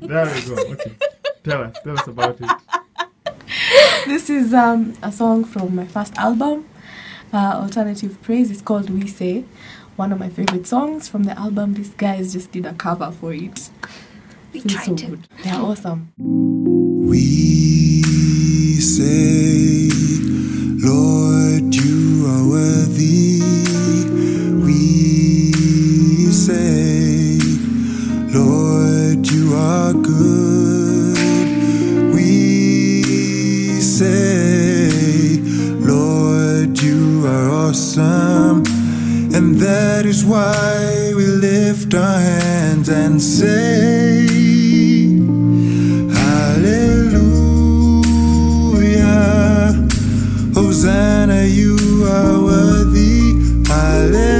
There we go. Okay. Tell us. Tell us about it. This is um, a song from my first album, uh, Alternative Praise. It's called We Say. One of my favorite songs from the album. These guys just did a cover for it. We Feels tried so to. good. They're awesome. you are good. We say, Lord, you are awesome. And that is why we lift our hands and say, Hallelujah. Hosanna, you are worthy. Hallelujah.